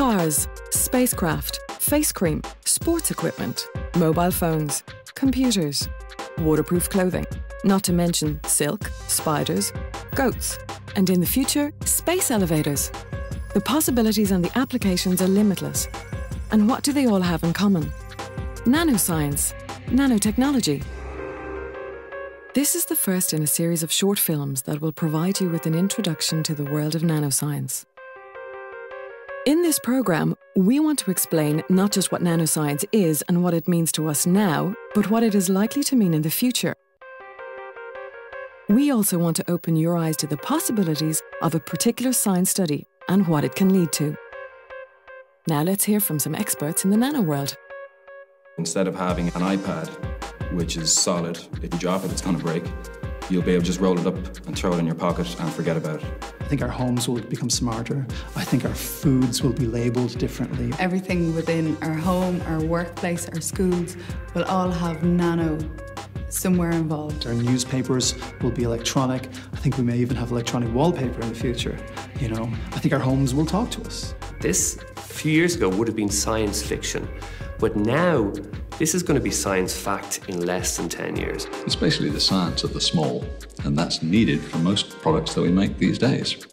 Cars, spacecraft, face cream, sports equipment, mobile phones, computers, waterproof clothing, not to mention silk, spiders, goats, and in the future, space elevators. The possibilities and the applications are limitless. And what do they all have in common? Nanoscience, nanotechnology. This is the first in a series of short films that will provide you with an introduction to the world of nanoscience. In this program, we want to explain not just what nanoscience is and what it means to us now, but what it is likely to mean in the future. We also want to open your eyes to the possibilities of a particular science study and what it can lead to. Now let's hear from some experts in the nano world. Instead of having an iPad, which is solid, if you drop it, it's going to break, you'll be able to just roll it up and throw it in your pocket and forget about it. I think our homes will become smarter. I think our foods will be labelled differently. Everything within our home, our workplace, our schools will all have nano somewhere involved. Our newspapers will be electronic. I think we may even have electronic wallpaper in the future. You know, I think our homes will talk to us. This, a few years ago, would have been science fiction. But now, this is going to be science fact in less than 10 years. It's basically the science of the small, and that's needed for most products that we make these days.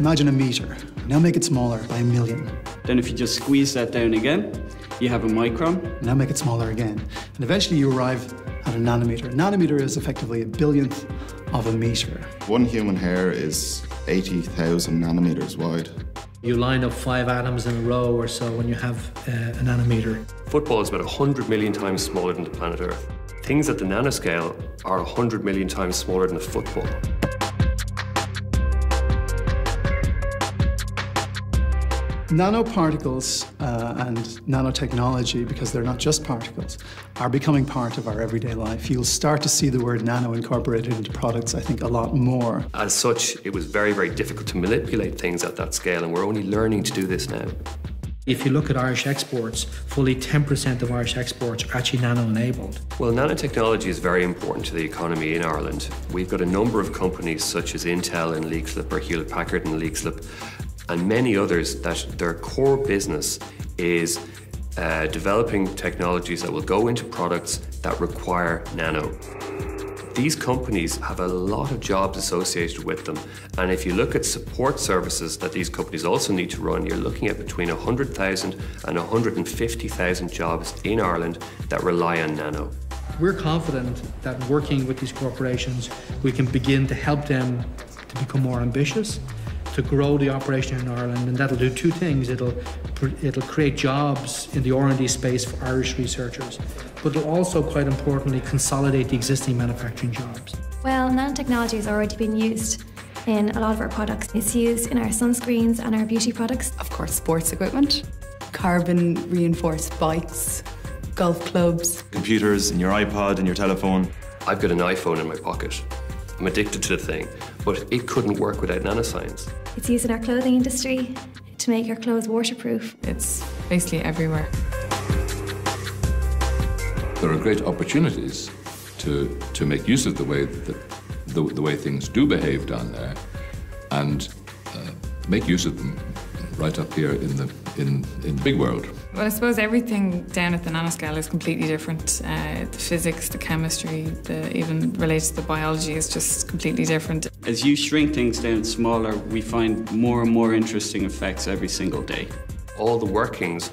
Imagine a meter. Now make it smaller by a million. Then if you just squeeze that down again, you have a micron. Now make it smaller again. And eventually you arrive at a nanometer. A nanometer is effectively a billionth of a meter. One human hair is 80,000 nanometers wide. You line up five atoms in a row or so when you have uh, a nanometer. Football is about 100 million times smaller than the planet Earth. Things at the nanoscale are 100 million times smaller than a football. Nanoparticles uh, and nanotechnology, because they're not just particles, are becoming part of our everyday life. You'll start to see the word nano incorporated into products, I think, a lot more. As such, it was very, very difficult to manipulate things at that scale, and we're only learning to do this now. If you look at Irish exports, fully 10% of Irish exports are actually nano-enabled. Well, nanotechnology is very important to the economy in Ireland. We've got a number of companies such as Intel and Leixlip or Hewlett Packard and Leixlip and many others that their core business is uh, developing technologies that will go into products that require nano. These companies have a lot of jobs associated with them, and if you look at support services that these companies also need to run, you're looking at between 100,000 and 150,000 jobs in Ireland that rely on nano. We're confident that working with these corporations, we can begin to help them to become more ambitious to grow the operation in Ireland, and that'll do two things. It'll it'll create jobs in the R&D space for Irish researchers, but it'll also, quite importantly, consolidate the existing manufacturing jobs. Well, nanotechnology has already been used in a lot of our products. It's used in our sunscreens and our beauty products. Of course, sports equipment, carbon reinforced bikes, golf clubs, computers, and your iPod and your telephone. I've got an iPhone in my pocket. I'm addicted to the thing, but it couldn't work without nanoscience. It's used in our clothing industry to make our clothes waterproof. It's basically everywhere. There are great opportunities to, to make use of the way that the, the way things do behave down there and uh, make use of them right up here in the in, in big world. Well, I suppose everything down at the nanoscale is completely different. Uh, the physics, the chemistry, the even related to the biology is just completely different. As you shrink things down smaller, we find more and more interesting effects every single day. All the workings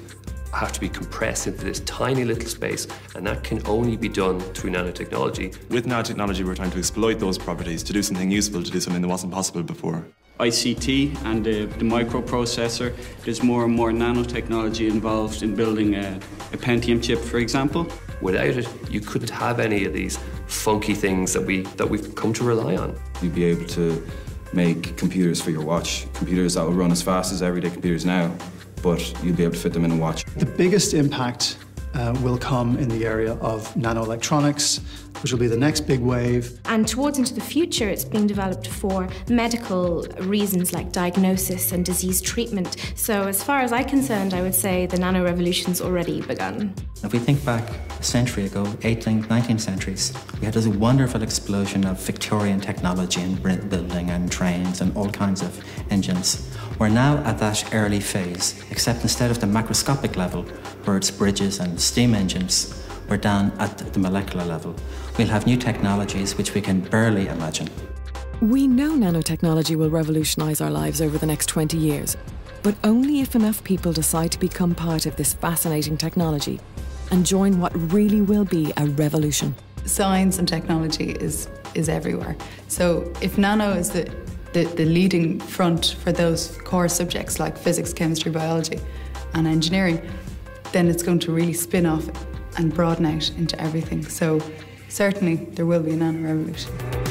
have to be compressed into this tiny little space, and that can only be done through nanotechnology. With nanotechnology, we're trying to exploit those properties to do something useful, to do something that wasn't possible before. ICT and the, the, microprocessor. There's more and more nanotechnology involved in building a, a, Pentium chip, for example. Without it, you couldn't have any of these funky things that we that we've come to rely on. You'd be able to make computers for your watch, computers that will run as fast as everyday computers now, but you'd be able to fit them in a watch. The biggest impact uh, will come in the area of nanoelectronics which will be the next big wave. And towards into the future, it's being developed for medical reasons like diagnosis and disease treatment. So, as far as I'm concerned, I would say the nano revolution's already begun. If we think back a century ago, 18th, 19th centuries, we had this wonderful explosion of Victorian technology in building and trains and all kinds of engines. We're now at that early phase, except instead of the macroscopic level, where it's bridges and steam engines, we're down at the molecular level. We'll have new technologies which we can barely imagine. We know nanotechnology will revolutionise our lives over the next 20 years, but only if enough people decide to become part of this fascinating technology and join what really will be a revolution. Science and technology is, is everywhere. So if nano is the, the, the leading front for those core subjects like physics, chemistry, biology, and engineering, then it's going to really spin off and broaden out into everything. So certainly there will be a nano revolution.